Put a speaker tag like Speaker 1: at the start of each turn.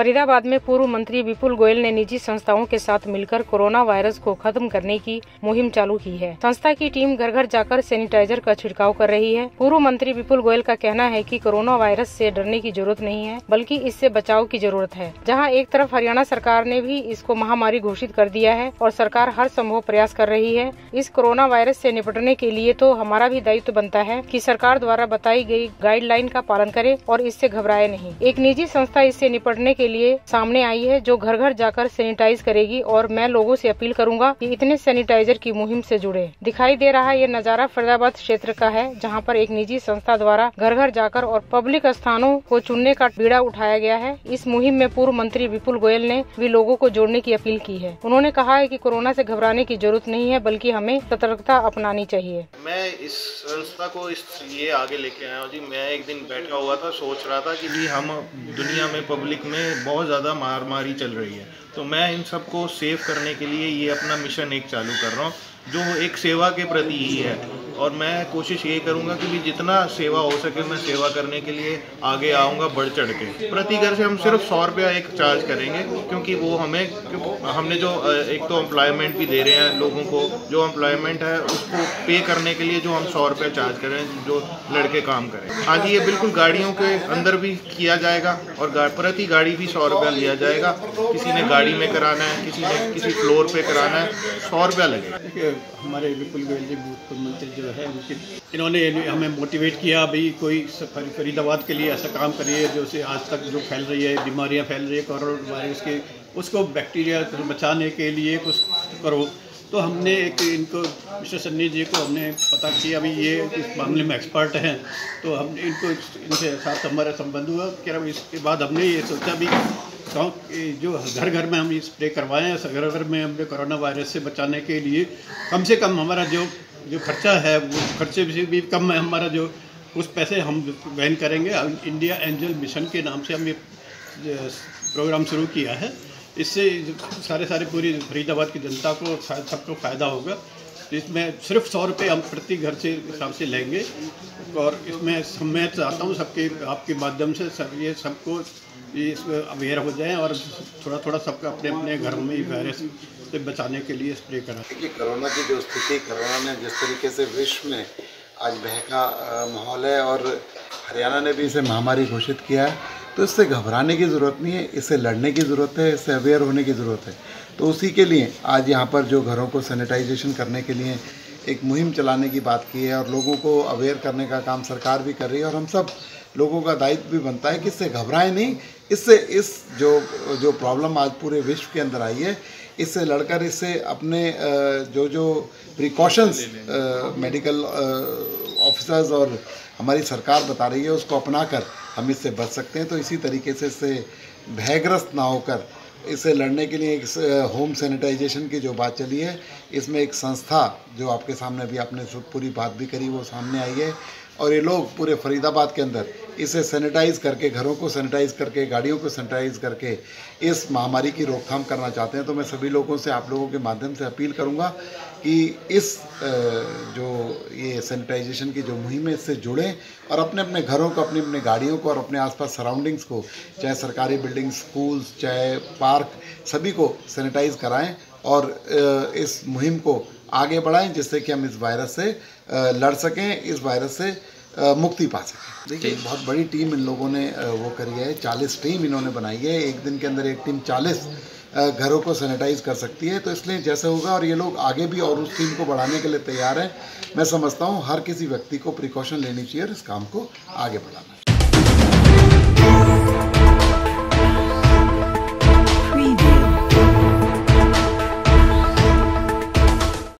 Speaker 1: फरीदाबाद में पूर्व मंत्री विपुल गोयल ने निजी संस्थाओं के साथ मिलकर कोरोना वायरस को खत्म करने की मुहिम चालू की है। संस्था की टीम घर घर जाकर सैनिटाइजर का छिड़काव कर रही है। पूर्व मंत्री विपुल गोयल का कहना है कि कोरोना वायरस से डरने की ज़रूरत नहीं है, बल्कि इससे बचाव की ज़रूरत है। जहाँ एक तरफ़ हरियाणा सरकार ने भी इसको महामारी घोषित कर दिया है और सरकार हर संभव प्रयास कर रही है, इस कोरोना वायरस से निपटने के लिए तो हमारा भी दायित्व बनता है कि सरकार द्वारा बताई गई गाइडलाइन का पालन करे और इससे घबराए नहीं। एक निजी संस्था इससे निपटने के लिए सामने आई है, जो घर घर जाकर सैनिटाइज करेगी और मैं लोगों से अपील करूँगा कि इतने सैनिटाइजर की मुहिम से जुड़े। दिखाई दे रहा ये नज़ारा फरीदाबाद क्षेत्र का है, जहाँ पर एक निजी संस्था द्वारा घर घर जाकर और पब्लिक स्थानों को चुनने का बीड़ा उठाया गया है। इस मुहिम में पूर्व मंत्री विपुल गोयल ने भी लोगों को जोड़ने की अपील की है। उन्होंने कहा है कि कोरोना से घबराने की ज़रूरत नहीं है, बल्कि हमें सतर्कता अपनानी चाहिए।
Speaker 2: मैं इस संस्था को इस ये आगे लेके आया हूँ जी। मैं एक दिन बैठा हुआ था, सोच रहा था कि जी हम दुनिया में पब्लिक में बहुत ज़्यादा मार मारी चल रही है। तो मैं इन सबको सेव करने के लिए ये अपना मिशन एक चालू कर रहा हूँ, जो एक सेवा के प्रति ही है। और मैं कोशिश ये करूँगा कि भी जितना सेवा हो सके मैं सेवा करने के लिए आगे आऊँगा बढ़ चढ़ के। प्रति घर से हम सिर्फ़ सौ रुपया एक चार्ज करेंगे, क्योंकि वो हमें हमने जो एक तो एम्प्लॉयमेंट भी दे रहे हैं लोगों को, जो एम्प्लॉयमेंट है उसको पे करने के लिए जो हम सौ रुपया चार्ज करें जो लड़के काम करें हाँ। जी ये बिल्कुल गाड़ियों के अंदर भी किया जाएगा और प्रति गाड़ी भी सौ रुपया लिया जाएगा। किसी ने गाड़ी में कराना है, किसी ने किसी फ्लोर पे कराना है, सौ रुपया लगेगा।
Speaker 3: हमारे मंत्री जो है उनके इन्होंने हमें मोटिवेट किया, भाई, कोई फरीदाबाद के लिए ऐसा काम करिए, जो से आज तक जो फैल रही है, बीमारियाँ फैल रही है, कोरोना वायरस के, उसको बैक्टीरिया से बचाने के लिए कुछ करो। तो हमने एक इनको, मिस्टर सन्नी जी को हमने पता किया अभी ये इस मामले में एक्सपर्ट हैं। तो हम इनको इनसे साथ हमारा संबंध हुआ। कि अब इसके बाद हमने ये सोचा भी गाँव जो घर घर में हम स्प्रे करवाएँ घर घर में हमने कोरोना वायरस से बचाने के लिए, कम से कम हमारा जो जो खर्चा है, वो खर्चे से भी कम है हमारा जो, उस पैसे हम वहन करेंगे। इंडिया एंजल मिशन के नाम से हम ये प्रोग्राम शुरू किया है। इससे सारे सारे पूरी फरीदाबाद की जनता को सबको फ़ायदा होगा। इसमें सिर्फ़ सौ रुपये हम प्रति घर से हिसाब से लेंगे। और इसमें मैं चाहता हूँ सबके, आपके माध्यम से सब ये सबको अवेयर हो जाएँ और थोड़ा थोड़ा सबका अपने अपने घरों में वायरस से बचाने के लिए स्प्रे करा।
Speaker 4: देखिए, कोरोना की जो स्थिति, कोरोना ने जिस तरीके से विश्व में आज बहका माहौल है और हरियाणा ने भी इसे महामारी घोषित किया है तो इससे घबराने की ज़रूरत नहीं है, इससे लड़ने की ज़रूरत है, इससे अवेयर होने की ज़रूरत है। तो उसी के लिए आज यहाँ पर जो घरों को सैनिटाइजेशन करने के लिए एक मुहिम चलाने की बात की है और लोगों को अवेयर करने का काम सरकार भी कर रही है और हम सब लोगों का दायित्व भी बनता है कि इससे घबराएँ नहीं। इससे इस जो जो प्रॉब्लम आज पूरे विश्व के अंदर आई है, इससे लड़कर इससे अपने जो जो प्रिकॉशंस मेडिकल ऑफिसर्स और हमारी सरकार बता रही है, उसको अपनाकर हम इससे बच सकते हैं। तो इसी तरीके से इससे भयग्रस्त ना होकर, इससे लड़ने के लिए एक होम सैनिटाइजेशन की जो बात चली है, इसमें एक संस्था जो आपके सामने अभी आपने पूरी बात भी करी, वो सामने आई है। और ये लोग पूरे फरीदाबाद के अंदर इसे सैनिटाइज करके, घरों को सैनिटाइज करके, गाड़ियों को सैनिटाइज करके इस महामारी की रोकथाम करना चाहते हैं। तो मैं सभी लोगों से, आप लोगों के माध्यम से अपील करूँगा कि इस जो ये सैनिटाइजेशन की जो मुहिम है, इससे जुड़ें और अपने अपने घरों को अपनी अपनी गाड़ियों को और अपने आसपास सराउंडिंग्स को, चाहे सरकारी बिल्डिंग स्कूल्स चाहे पार्क सभी को सैनिटाइज कराएँ और इस मुहिम को आगे बढ़ाएँ, जिससे कि हम इस वायरस से लड़ सकें इस वायरस से मुक्ति पा सकें। देखिए बहुत बड़ी टीम इन लोगों ने वो करी है चालीस टीम इन्होंने बनाई है। एक दिन के अंदर एक टीम चालीस घरों को सैनिटाइज कर सकती है तो इसलिए जैसे होगा और ये लोग आगे भी और उस टीम को बढ़ाने के लिए तैयार हैं मैं समझता हूँ हर किसी व्यक्ति को प्रिकॉशन लेनी चाहिए और इस काम को आगे बढ़ाना